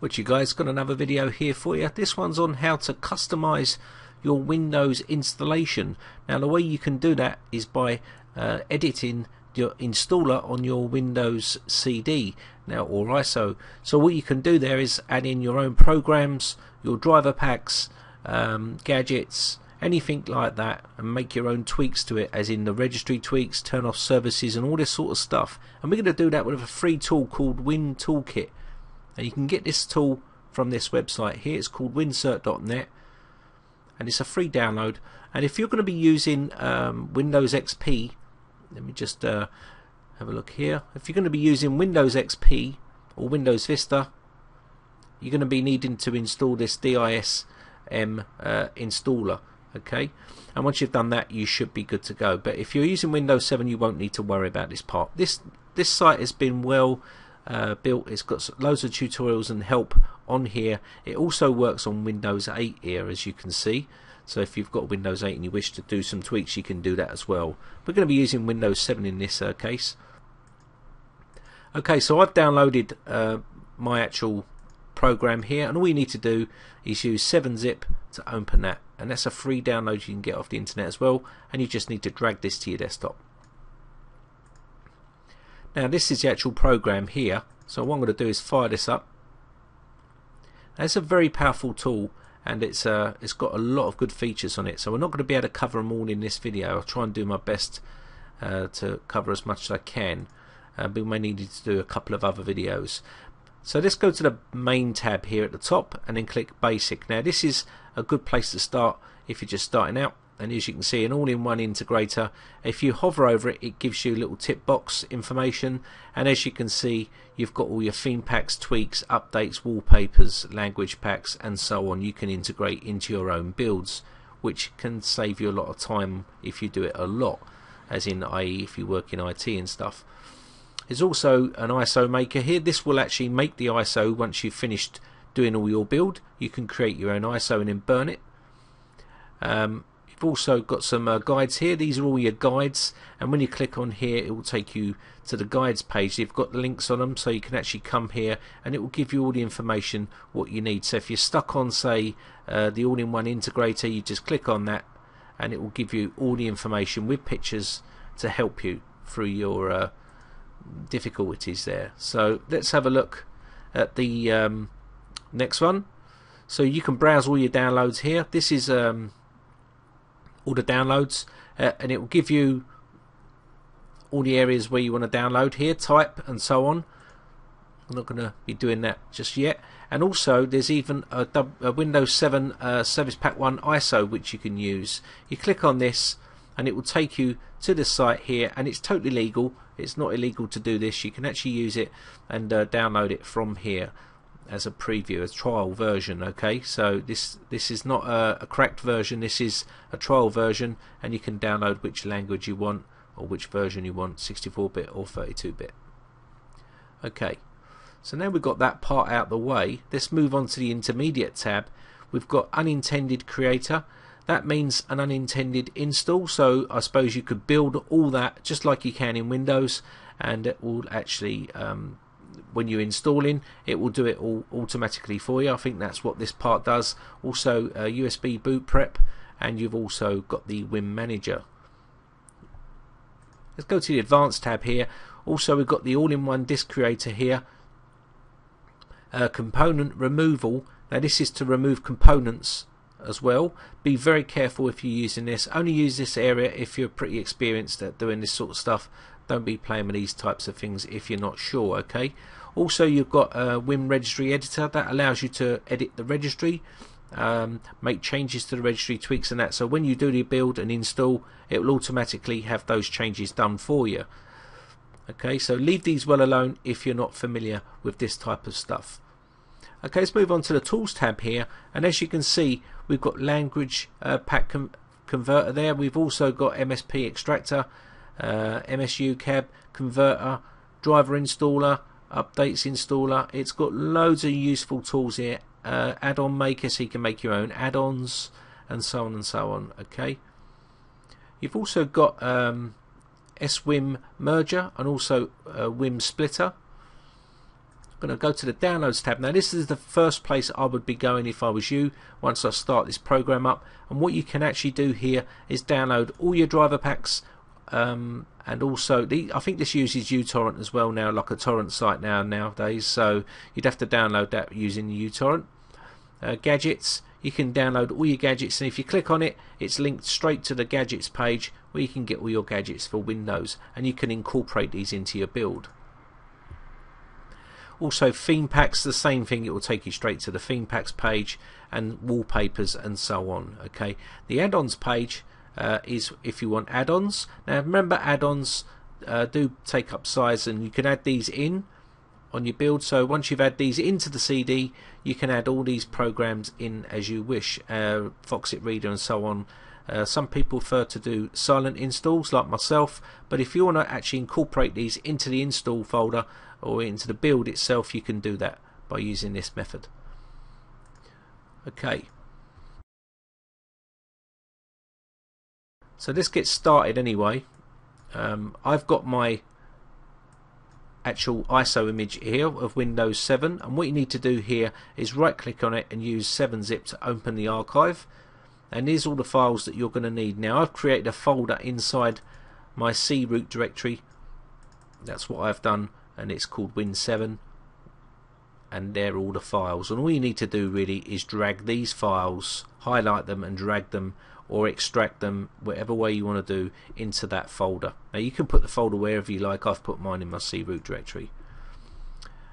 which you guys got another video here for you. This one's on how to customize your Windows installation. Now the way you can do that is by uh, editing your installer on your Windows CD now or ISO. So what you can do there is add in your own programs, your driver packs, um, gadgets, anything like that and make your own tweaks to it as in the registry tweaks, turn off services and all this sort of stuff. And we're going to do that with a free tool called Win Toolkit. And you can get this tool from this website here. It's called wincert.net and it's a free download. And if you're going to be using um, Windows XP, let me just uh, have a look here. If you're going to be using Windows XP or Windows Vista, you're going to be needing to install this DISM uh, installer. Okay, and once you've done that, you should be good to go. But if you're using Windows 7, you won't need to worry about this part. This this site has been well uh, built. It's got loads of tutorials and help on here. It also works on Windows 8 here, as you can see. So if you've got Windows 8 and you wish to do some tweaks, you can do that as well. We're going to be using Windows 7 in this uh, case. Okay, so I've downloaded uh, my actual program here, and all you need to do is use 7-zip to open that. And that's a free download you can get off the internet as well, and you just need to drag this to your desktop. Now this is the actual program here. So what I'm going to do is fire this up. Now, it's a very powerful tool and it's uh, it's got a lot of good features on it. So we're not going to be able to cover them all in this video. I'll try and do my best uh, to cover as much as I can. Uh, we may need to do a couple of other videos. So let's go to the main tab here at the top and then click basic. Now this is a good place to start if you're just starting out and as you can see an all-in-one integrator if you hover over it it gives you little tip box information and as you can see you've got all your theme packs tweaks updates wallpapers language packs and so on you can integrate into your own builds which can save you a lot of time if you do it a lot as in i.e. if you work in IT and stuff there's also an ISO maker here this will actually make the ISO once you've finished doing all your build you can create your own ISO and then burn it um, We've also got some uh, guides here. These are all your guides, and when you click on here, it will take you to the guides page. You've got the links on them, so you can actually come here, and it will give you all the information what you need. So if you're stuck on, say, uh, the all-in-one integrator, you just click on that, and it will give you all the information with pictures to help you through your uh, difficulties there. So let's have a look at the um, next one. So you can browse all your downloads here. This is um, all the downloads uh, and it will give you all the areas where you want to download here type and so on I'm not going to be doing that just yet and also there's even a, a Windows 7 uh, Service Pack 1 ISO which you can use you click on this and it will take you to the site here and it's totally legal it's not illegal to do this you can actually use it and uh, download it from here as a preview, a trial version. Okay, so this this is not a, a cracked version. This is a trial version, and you can download which language you want or which version you want, 64-bit or 32-bit. Okay, so now we've got that part out the way. Let's move on to the intermediate tab. We've got unattended creator. That means an unattended install. So I suppose you could build all that just like you can in Windows, and it will actually um, when you're installing it will do it all automatically for you. I think that's what this part does. Also uh, USB boot prep and you've also got the WIM Manager. Let's go to the advanced tab here. Also we've got the all-in-one disk creator here. Uh, component removal. Now this is to remove components as well. Be very careful if you're using this. Only use this area if you're pretty experienced at doing this sort of stuff. Don't be playing with these types of things if you're not sure okay? Also you've got a Win registry editor that allows you to edit the registry um, make changes to the registry tweaks and that. So when you do the build and install it will automatically have those changes done for you. Okay so leave these well alone if you're not familiar with this type of stuff okay let's move on to the tools tab here and as you can see we've got language uh, pack converter there we've also got MSP extractor uh, MSU cab converter, driver installer, updates installer. It's got loads of useful tools here. Uh, add-on maker so you can make your own add-ons and so on and so on. Okay. You've also got um, SWIM merger and also uh, WIM splitter. I'm going to go to the downloads tab. Now this is the first place I would be going if I was you once I start this program up. And what you can actually do here is download all your driver packs um, and also the, I think this uses uTorrent as well now like a torrent site now nowadays. So you'd have to download that using the uTorrent uh, gadgets. You can download all your gadgets and if you click on it it's linked straight to the gadgets page where you can get all your gadgets for Windows and you can incorporate these into your build also theme packs, the same thing, it will take you straight to the theme packs page and wallpapers and so on. Okay, the add-ons page uh, is if you want add-ons. Now remember add-ons uh, do take up size and you can add these in on your build so once you've added these into the CD you can add all these programs in as you wish uh, Foxit Reader and so on uh, some people prefer to do silent installs like myself but if you want to actually incorporate these into the install folder or into the build itself you can do that by using this method. Okay. So let's get started anyway. Um, I've got my actual ISO image here of Windows 7 and what you need to do here is right click on it and use 7-zip to open the archive and here's all the files that you're going to need. Now I've created a folder inside my C root directory. That's what I've done and it's called Win7 and they're all the files. And all you need to do really is drag these files highlight them and drag them or extract them whatever way you want to do into that folder. Now you can put the folder wherever you like. I've put mine in my C root directory.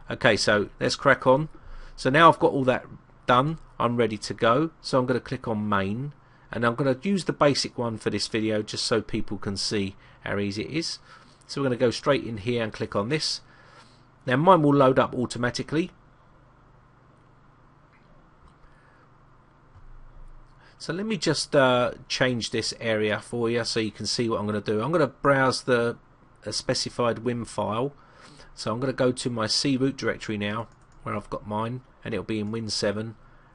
Okay so let's crack on. So now I've got all that done I'm ready to go so I'm going to click on main and I'm going to use the basic one for this video just so people can see how easy it is so we're going to go straight in here and click on this now mine will load up automatically. So let me just uh, change this area for you so you can see what I'm going to do. I'm going to browse the specified WIM file. So I'm going to go to my C root directory now where I've got mine and it'll be in Win7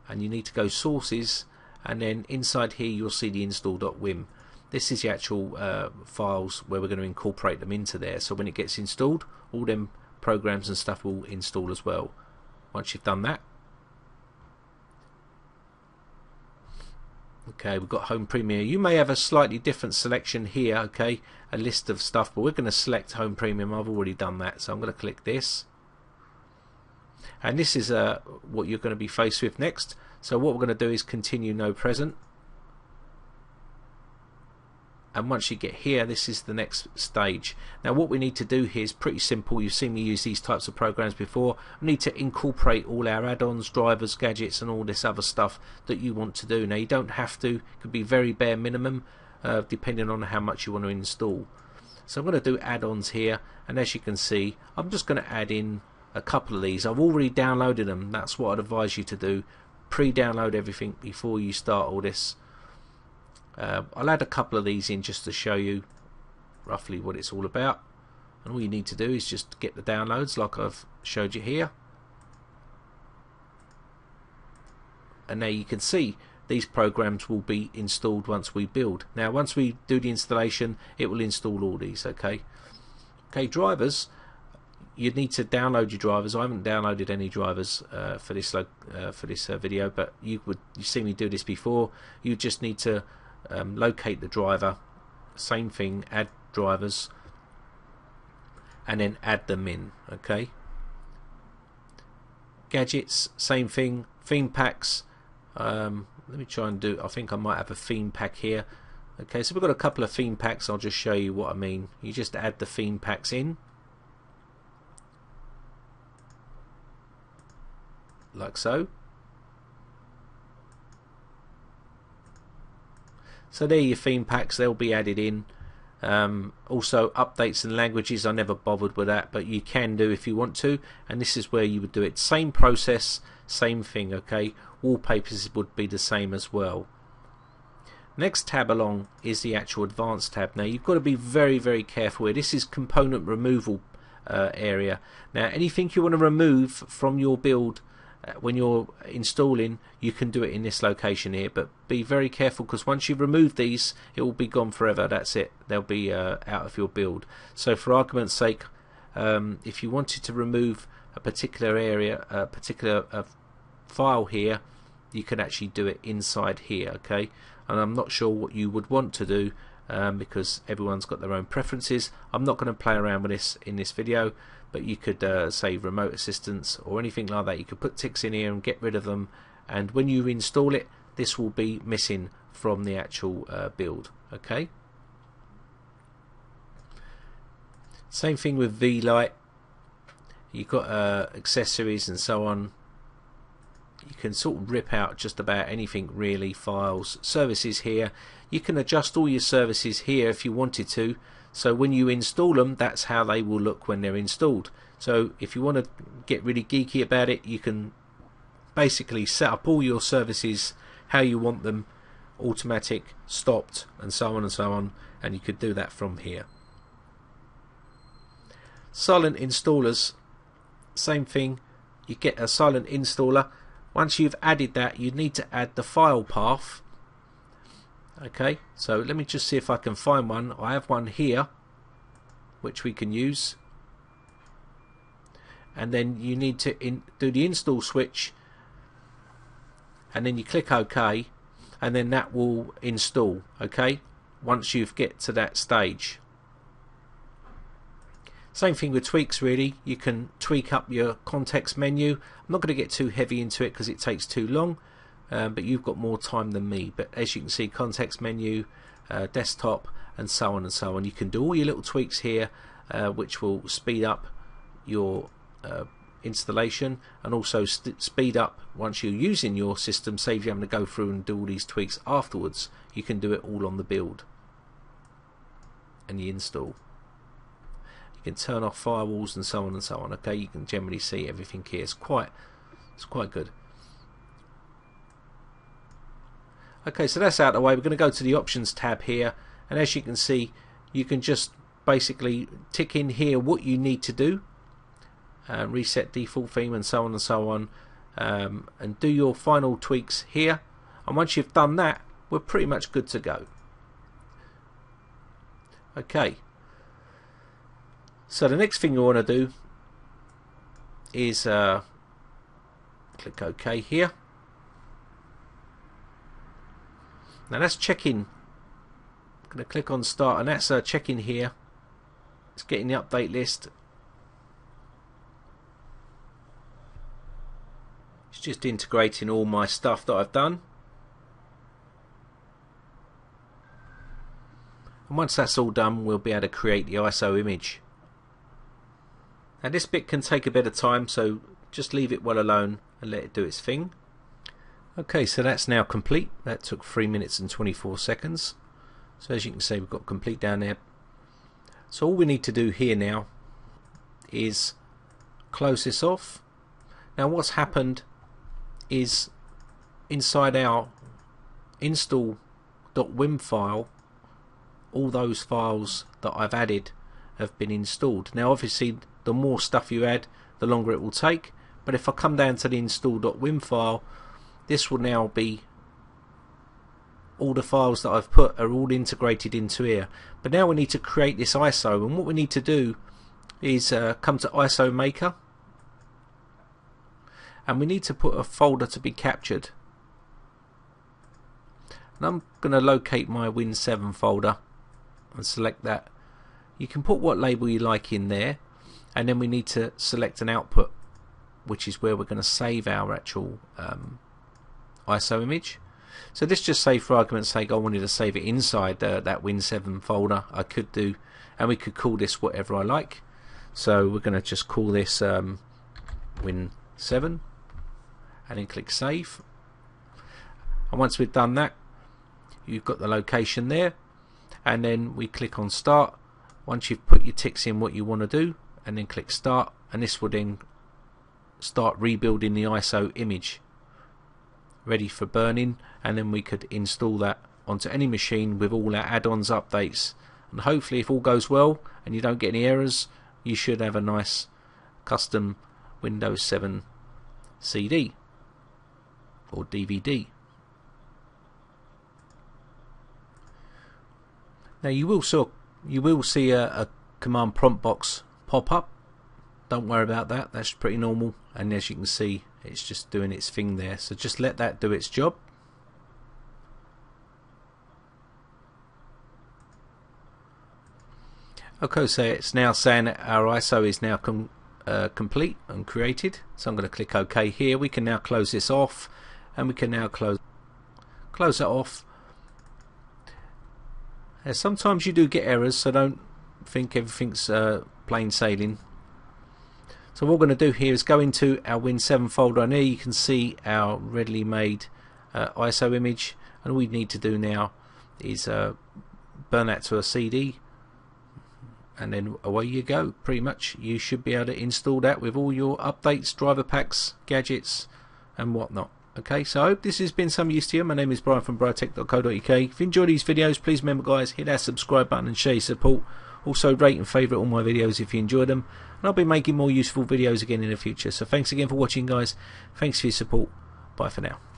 and you need to go sources and then inside here you'll see the install.wim. This is the actual uh, files where we're going to incorporate them into there. So when it gets installed, all them programs and stuff will install as well. Once you've done that. Okay we've got home premium you may have a slightly different selection here okay a list of stuff but we're going to select home premium. I've already done that so I'm going to click this and this is uh, what you're going to be faced with next. So what we're going to do is continue no present. And once you get here this is the next stage. Now what we need to do here is pretty simple. You've seen me use these types of programs before. We need to incorporate all our add-ons drivers gadgets and all this other stuff that you want to do. Now you don't have to. It could be very bare minimum uh, depending on how much you want to install. So I'm going to do add-ons here. And as you can see I'm just going to add in a couple of these. I've already downloaded them. That's what I'd advise you to do. Pre-download everything before you start all this. Uh, I'll add a couple of these in just to show you roughly what it's all about. And all you need to do is just get the downloads like I've showed you here. And now you can see these programs will be installed once we build. Now once we do the installation it will install all these okay? Okay drivers you need to download your drivers. I haven't downloaded any drivers uh, for this uh, for this uh, video, but you would you see me do this before. You just need to um, locate the driver same thing add drivers and then add them in okay gadgets same thing theme packs um, let me try and do I think I might have a theme pack here okay so we've got a couple of theme packs I'll just show you what I mean you just add the theme packs in like so So there your theme packs, they'll be added in. Um, also updates and languages, I never bothered with that, but you can do if you want to, and this is where you would do it. Same process, same thing, okay? Wallpapers would be the same as well. Next tab along is the actual advanced tab. Now you've got to be very, very careful here. This is component removal uh, area. Now anything you want to remove from your build when you're installing you can do it in this location here but be very careful because once you remove these it will be gone forever that's it they'll be uh, out of your build so for argument's sake um, if you wanted to remove a particular area, a particular file here, you can actually do it inside here, okay? And I'm not sure what you would want to do um, because everyone's got their own preferences. I'm not going to play around with this in this video, but you could uh, say remote assistance or anything like that. You could put ticks in here and get rid of them, and when you install it, this will be missing from the actual uh, build, okay? Same thing with vLite. You've got uh, accessories and so on you can sort of rip out just about anything really files services here you can adjust all your services here if you wanted to so when you install them that's how they will look when they're installed. So if you want to get really geeky about it you can basically set up all your services how you want them automatic stopped and so on and so on and you could do that from here. Silent installers same thing. You get a silent installer. Once you've added that you need to add the file path okay so let me just see if I can find one I have one here which we can use and then you need to do the install switch and then you click OK and then that will install okay once you've get to that stage same thing with tweaks really. You can tweak up your context menu. I'm not going to get too heavy into it because it takes too long. Um, but you've got more time than me. But as you can see, context menu, uh, desktop, and so on and so on. You can do all your little tweaks here, uh, which will speed up your uh, installation and also speed up once you're using your system. Save you having to go through and do all these tweaks afterwards. You can do it all on the build and the install you can turn off firewalls and so on and so on okay you can generally see everything here it's quite it's quite good okay so that's out of the way. We're going to go to the options tab here and as you can see you can just basically tick in here what you need to do uh, reset default theme and so on and so on um, and do your final tweaks here. And once you've done that we're pretty much good to go. Okay. So the next thing you want to do is uh, click OK here. Now that's checking. I'm going to click on start and that's uh, checking here. It's getting the update list. It's just integrating all my stuff that I've done. And once that's all done, we'll be able to create the ISO image. Now this bit can take a bit of time so just leave it well alone and let it do its thing. Okay so that's now complete. That took 3 minutes and 24 seconds. So as you can see we've got complete down there. So all we need to do here now is close this off. Now what's happened is inside our install.wim file all those files that I've added have been installed. Now obviously the more stuff you add, the longer it will take. But if I come down to the install.wim file, this will now be all the files that I've put are all integrated into here. But now we need to create this ISO, and what we need to do is uh, come to ISO Maker, and we need to put a folder to be captured. And I'm going to locate my Win7 folder and select that. You can put what label you like in there and then we need to select an output which is where we're going to save our actual um, ISO image. So this just say for argument's sake I wanted to save it inside that Win7 folder. I could do and we could call this whatever I like. So we're going to just call this um, Win7 and then click save. And once we've done that you've got the location there. And then we click on start. Once you've put your ticks in what you want to do and then click start. And this will then start rebuilding the ISO image ready for burning and then we could install that onto any machine with all our add-ons updates. And hopefully if all goes well and you don't get any errors you should have a nice custom Windows 7 CD or DVD now you will saw you will see a, a command prompt box pop up. Don't worry about that. That's pretty normal. And as you can see it's just doing its thing there. So just let that do its job. Okay so it's now saying our ISO is now com uh, complete and created. So I'm going to click OK here. We can now close this off and we can now close close that off. Uh, sometimes you do get errors so don't think everything's uh, plain sailing so what we're going to do here is go into our Win7 folder and here you can see our readily made uh, ISO image. And all we need to do now is uh, burn that to a CD and then away you go pretty much. You should be able to install that with all your updates driver packs gadgets and whatnot. Okay so I hope this has been some use to you. My name is Brian from britec.co.uk if you enjoy these videos please remember guys hit that subscribe button and share your support also rate and favourite all my videos if you enjoy them and I'll be making more useful videos again in the future. So thanks again for watching guys. Thanks for your support. Bye for now